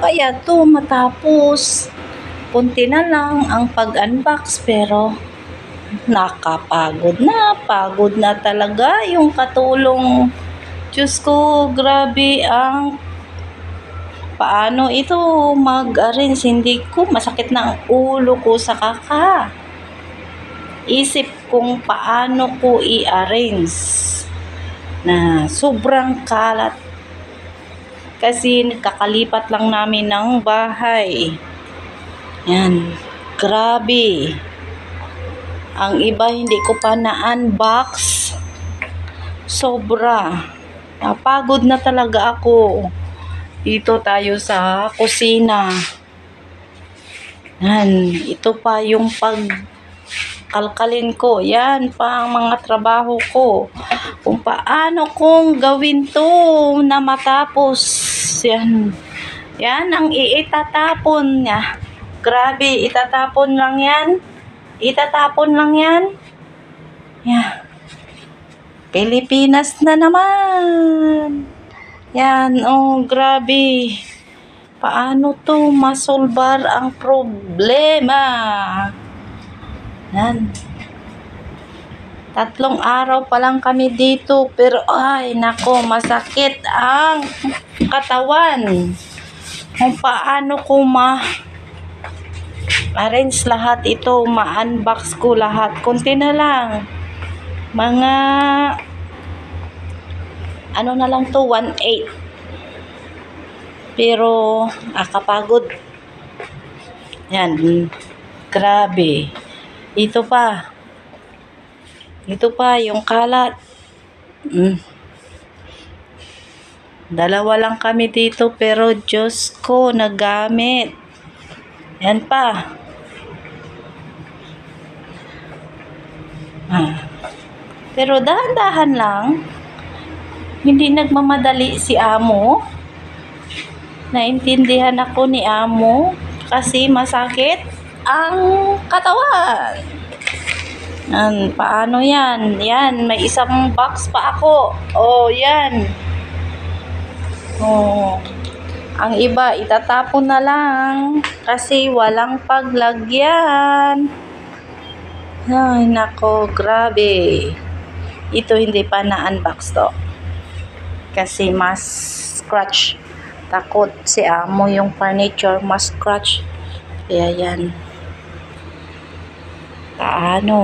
kaya to matapos? Punti na lang ang pag-unbox pero nakapagod na. Pagod na talaga yung katulong. Diyos ko, grabe ang paano ito mag-arrange. Hindi ko, masakit na ang ulo ko sa kaka. Isip kung paano ko i-arrange na sobrang kalat kasi kakalipat lang namin ng bahay. Yan. Grabe. Ang iba hindi ko pa na-unbox. Sobra. Napagod na talaga ako. Dito tayo sa kusina. Yan. Ito pa yung pag kalkalin ko. Yan pa ang mga trabaho ko. Kung paano kong gawin to na matapos. Yan. Yan ang iitatapon niya. Grabe, itatapon lang yan. Itatapon lang yan. Yan. Pilipinas na naman. Yan, oh, grabe. Paano to masolbar ang problema? Yan. Tatlong araw pa lang kami dito pero ay nako masakit ang katawan. Kung paano ko ma arrange lahat ito, ma-unbox ko lahat. Kunti na lang. Mga ano na lang to, 1.8. Pero nakapagod. Yan. Grabe. Ito pa. Ito pa, yung kalat. Mm. Dalawa lang kami dito pero Diyos ko, nagamit. Yan pa. Ah. Pero dahan-dahan lang. Hindi nagmamadali si amo. Naintindihan ako ni amo kasi masakit ang katawan. Yan, paano yan? Yan, may isang box pa ako. Oh, yan. Oh. Ang iba, itatapon na lang kasi walang paglagyan. Ay, nako, grabe. Ito hindi pa na-unbox to. Kasi mas scratch. Takot si amo yung furniture mas scratch. Kaya yan. Paano?